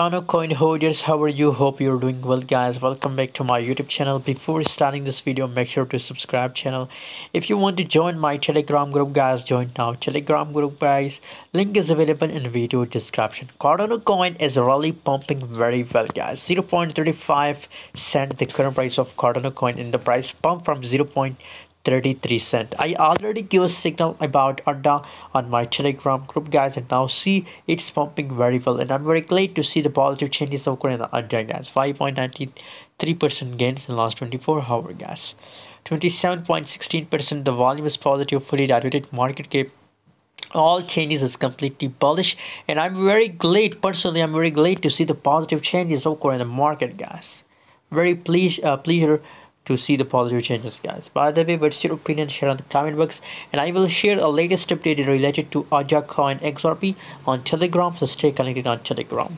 Cardano coin holders how are you? Hope you're doing well guys. Welcome back to my youtube channel. Before starting this video make sure to subscribe channel. If you want to join my telegram group guys join now. Telegram group guys. Link is available in video description. Cardano coin is really pumping very well guys. 0.35 cent the current price of cardano coin. In the price pump from 0. 33 cent. I already give a signal about ADA on my telegram group guys and now see it's pumping very well. And i'm very glad to see the positive changes occurring in the ADA guys. 5.93 percent gains in the last 24 hours guys. 27.16 percent the volume is positive fully diluted market cap all changes is completely bullish. And i'm very glad personally i'm very glad to see the positive changes occur in the market guys. Very pleased uh, pleasure to see the positive changes guys. By the way what's your opinion? Share on the comment box. And i will share a latest update related to ADA coin xrp on telegram so stay connected on telegram